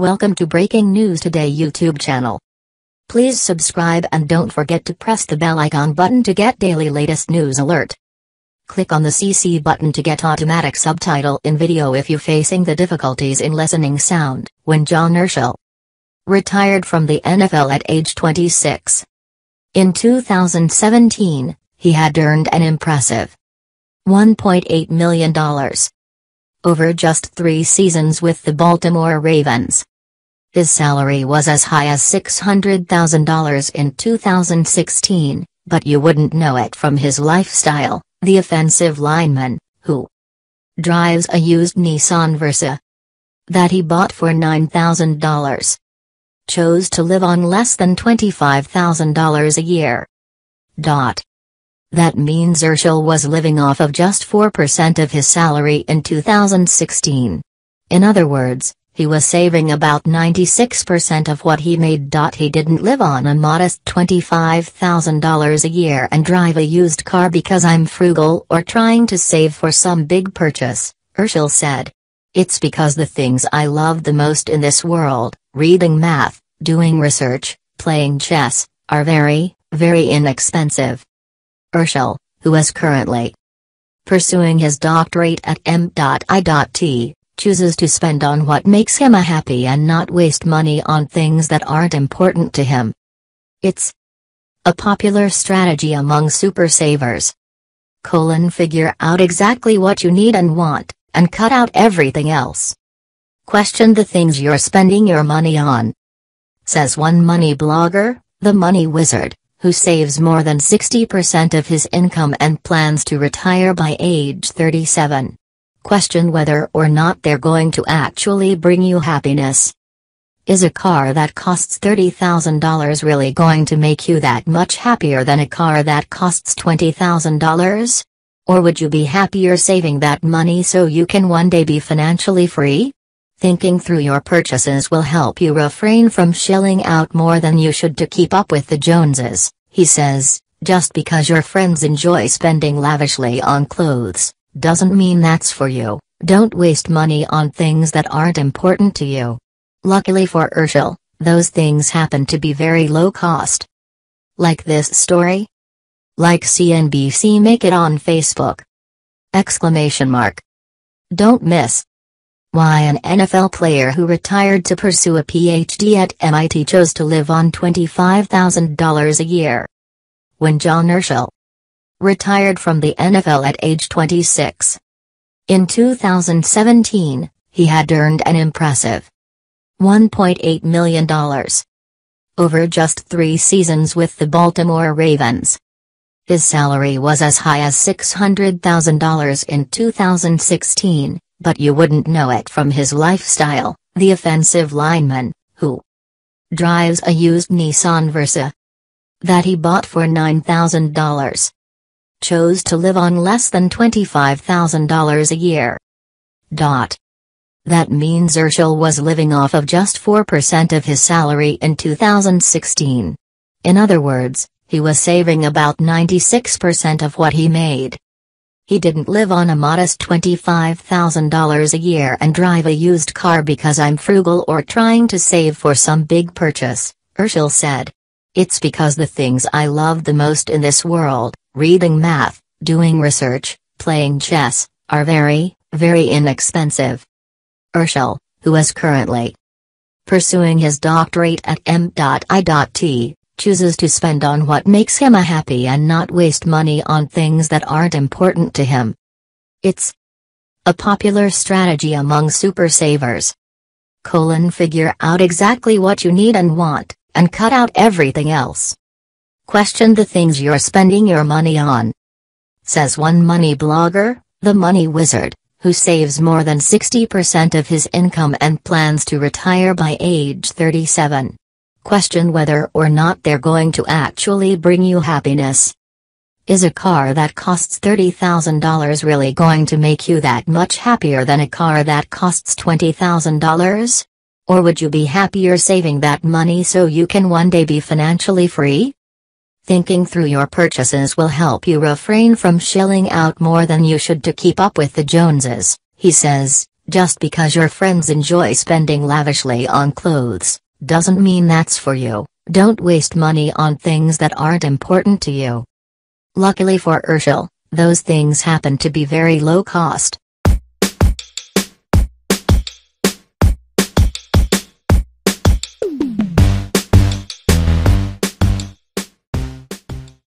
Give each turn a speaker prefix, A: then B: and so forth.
A: Welcome to Breaking News Today YouTube channel. Please subscribe and don't forget to press the bell icon button to get daily latest news alert. Click on the CC button to get automatic subtitle in video if you're facing the difficulties in listening sound. When John Urschel retired from the NFL at age 26. In 2017, he had earned an impressive $1.8 million over just three seasons with the Baltimore Ravens. His salary was as high as $600,000 in 2016, but you wouldn't know it from his lifestyle, the offensive lineman, who drives a used Nissan Versa that he bought for $9,000. Chose to live on less than $25,000 a year. Dot. That means Urschel was living off of just 4% of his salary in 2016. In other words, he was saving about 96% of what he made. He didn't live on a modest $25,000 a year and drive a used car because I'm frugal or trying to save for some big purchase, Urschel said. It's because the things I love the most in this world, reading math, doing research, playing chess, are very, very inexpensive. Urschel, who is currently pursuing his doctorate at M.I.T., chooses to spend on what makes him a happy and not waste money on things that aren't important to him. It's a popular strategy among super savers. Colon figure out exactly what you need and want, and cut out everything else. Question the things you're spending your money on. Says one money blogger, the money wizard who saves more than 60% of his income and plans to retire by age 37. Question whether or not they're going to actually bring you happiness. Is a car that costs $30,000 really going to make you that much happier than a car that costs $20,000? Or would you be happier saving that money so you can one day be financially free? Thinking through your purchases will help you refrain from shelling out more than you should to keep up with the Joneses, he says. Just because your friends enjoy spending lavishly on clothes, doesn't mean that's for you. Don't waste money on things that aren't important to you. Luckily for Urschel, those things happen to be very low cost. Like this story? Like CNBC make it on Facebook. Exclamation mark. Don't miss. Why an NFL player who retired to pursue a PhD at MIT chose to live on $25,000 a year. When John Urschel retired from the NFL at age 26. In 2017, he had earned an impressive $1.8 million over just three seasons with the Baltimore Ravens. His salary was as high as $600,000 in 2016, but you wouldn't know it from his lifestyle, the offensive lineman, who drives a used Nissan Versa that he bought for $9,000. Chose to live on less than $25,000 a year. Dot. That means Urschel was living off of just 4% of his salary in 2016. In other words, he was saving about 96% of what he made. He didn't live on a modest $25,000 a year and drive a used car because I'm frugal or trying to save for some big purchase, Urschel said. It's because the things I love the most in this world, reading math, doing research, playing chess, are very, very inexpensive. Urschel, who is currently pursuing his doctorate at M.I.T., chooses to spend on what makes him a happy and not waste money on things that aren't important to him. It's a popular strategy among super savers. Colon figure out exactly what you need and want, and cut out everything else. Question the things you're spending your money on. Says one money blogger, the money wizard, who saves more than 60% of his income and plans to retire by age 37. Question whether or not they're going to actually bring you happiness. Is a car that costs $30,000 really going to make you that much happier than a car that costs $20,000? Or would you be happier saving that money so you can one day be financially free? Thinking through your purchases will help you refrain from shelling out more than you should to keep up with the Joneses, he says. Just because your friends enjoy spending lavishly on clothes, doesn't mean that's for you. Don't waste money on things that aren't important to you. Luckily for Urschel, those things happen to be very low cost.